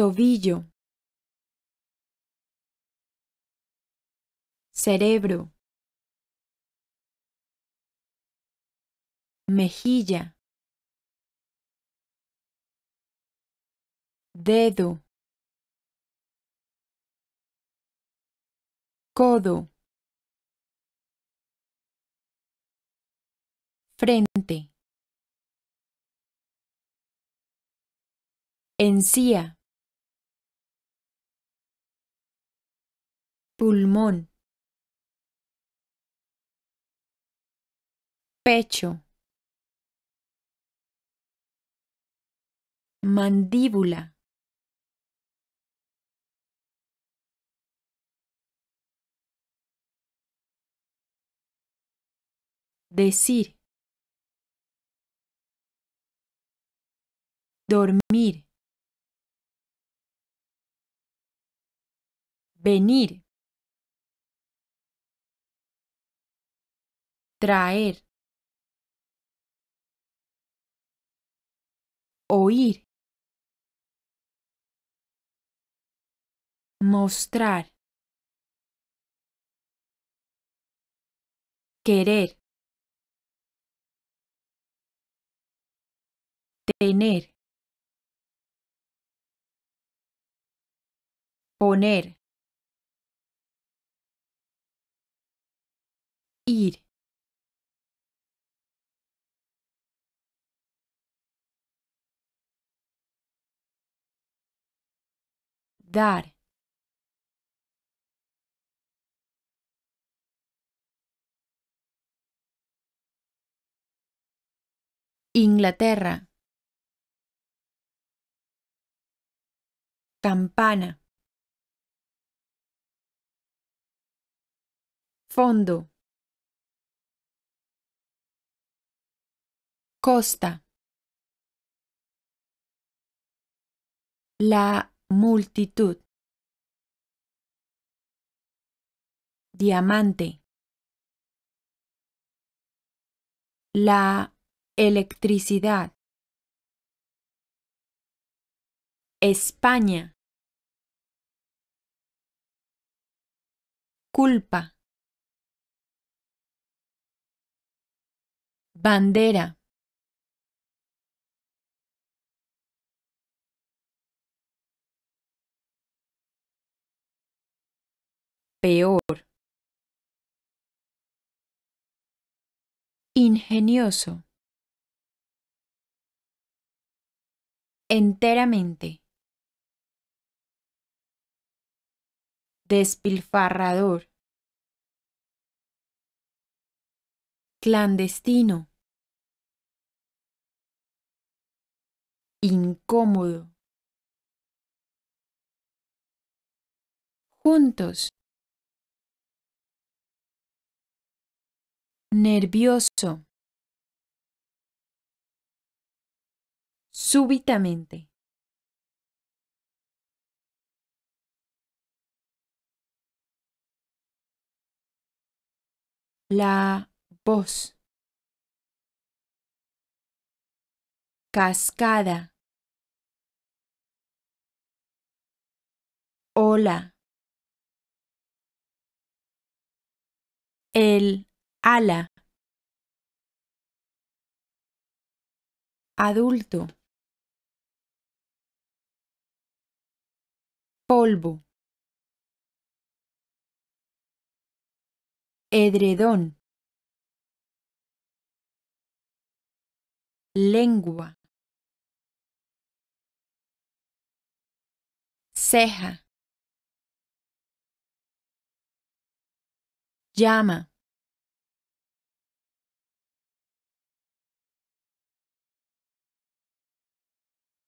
tobillo, cerebro, mejilla, dedo, codo, frente, encía, pulmón, pecho, mandíbula, decir, dormir, venir, traer, oír, mostrar, querer, tener, poner, ir, dar, Inglaterra, campana, fondo, costa, la multitud, diamante, la electricidad, España, culpa, bandera, peor, ingenioso, enteramente, despilfarrador, clandestino, incómodo, juntos, nervioso, súbitamente. La voz. Cascada. Hola. El ala. Adulto. Polvo. Edredón. Lengua. Ceja. Llama.